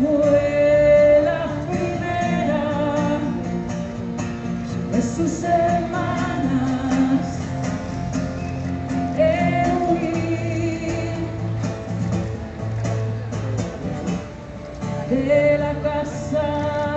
fue la primera. De sus hermanas. En huir. De la casa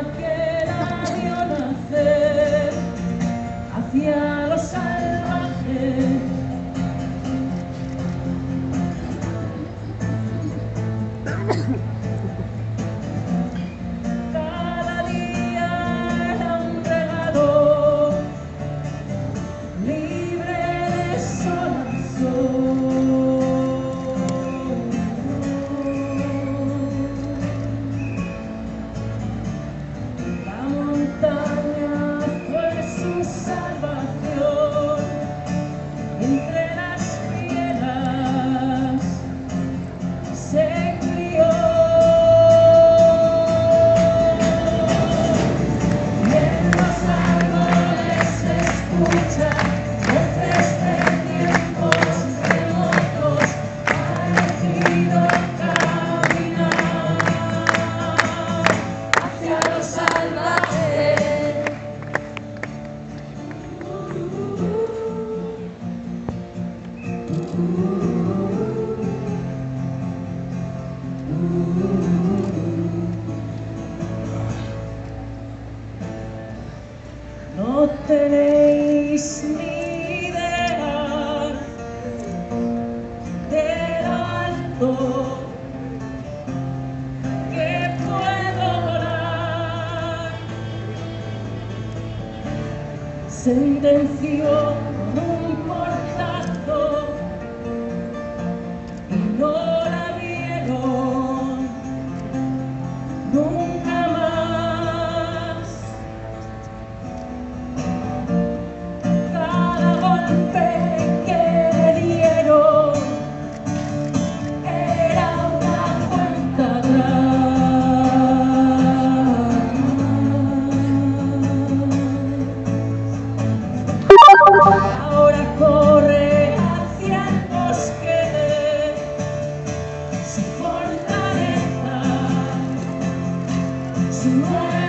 No tenéis ni idea de lo alto que puedo volar. Sentenció to